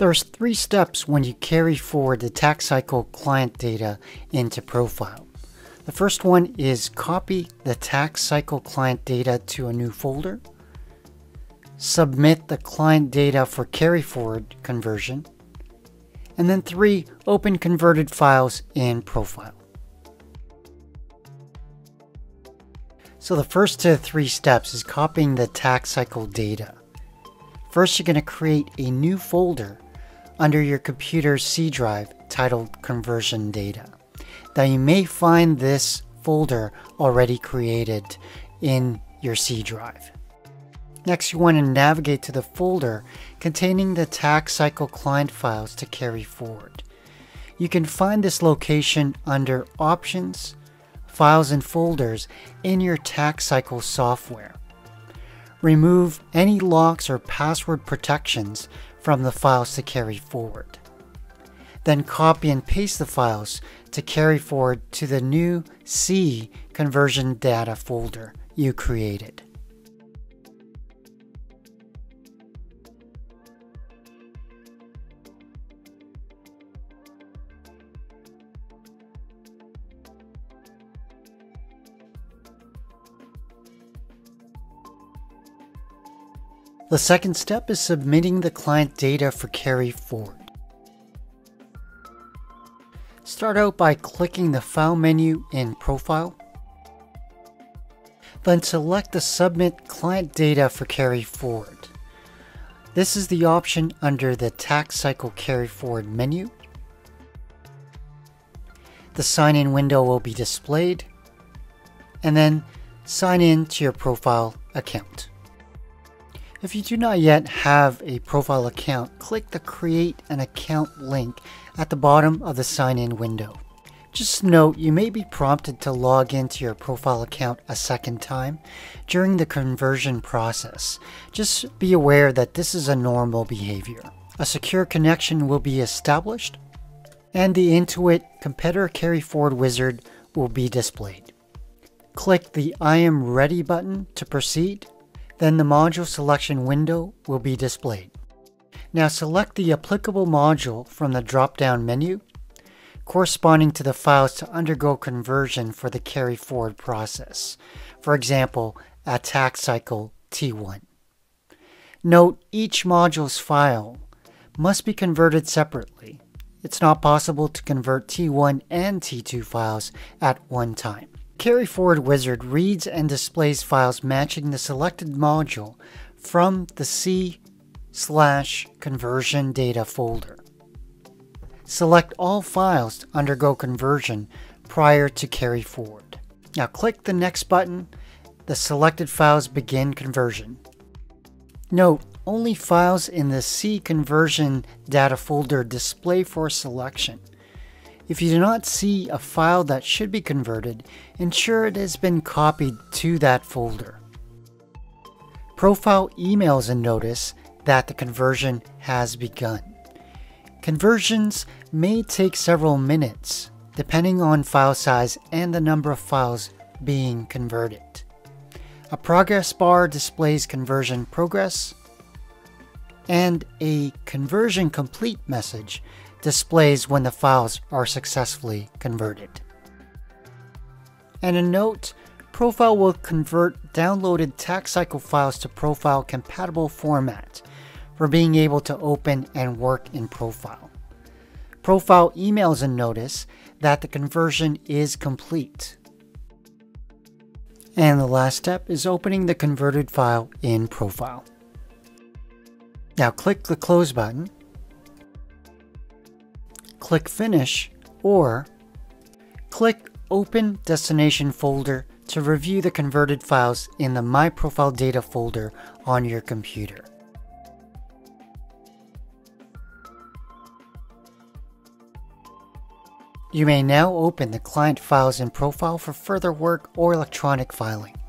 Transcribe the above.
There's three steps when you carry forward the TaxCycle client data into Profile. The first one is copy the TaxCycle client data to a new folder, submit the client data for carry forward conversion, and then three, open converted files in Profile. So the first of three steps is copying the tax cycle data. First, you're going to create a new folder under your computer's C drive titled Conversion Data. Now you may find this folder already created in your C drive. Next, you want to navigate to the folder containing the TaxCycle client files to carry forward. You can find this location under Options, Files and Folders in your TaxCycle software. Remove any locks or password protections from the files to carry forward. Then copy and paste the files to carry forward to the new C conversion data folder you created. The second step is submitting the client data for carry forward. Start out by clicking the File menu in Profile. Then select the Submit Client Data for Carry Forward. This is the option under the Tax Cycle Carry Forward menu. The sign-in window will be displayed, and then sign in to your profile account. If you do not yet have a profile account, click the Create an Account link at the bottom of the sign in window. Just note you may be prompted to log into your profile account a second time during the conversion process. Just be aware that this is a normal behavior. A secure connection will be established and the Intuit Competitor Carry Forward wizard will be displayed. Click the I am ready button to proceed then the module selection window will be displayed. Now select the applicable module from the drop-down menu corresponding to the files to undergo conversion for the carry forward process. For example, a TaxCycle T1. Note each module's file must be converted separately. It's not possible to convert T1 and T2 files at one time. Carry Forward Wizard reads and displays files matching the selected module from the C slash conversion data folder. Select all files to undergo conversion prior to carry forward. Now click the next button. The selected files begin conversion. Note, only files in the C conversion data folder display for selection. If you do not see a file that should be converted, ensure it has been copied to that folder. Profile emails a notice that the conversion has begun. Conversions may take several minutes, depending on file size and the number of files being converted. A progress bar displays conversion progress, and a conversion complete message displays when the files are successfully converted. And a note, Profile will convert downloaded tax cycle files to Profile compatible format for being able to open and work in Profile. Profile emails a notice that the conversion is complete. And the last step is opening the converted file in Profile. Now click the Close button click Finish, or click Open Destination folder to review the converted files in the My Profile Data folder on your computer. You may now open the client files in Profile for further work or electronic filing.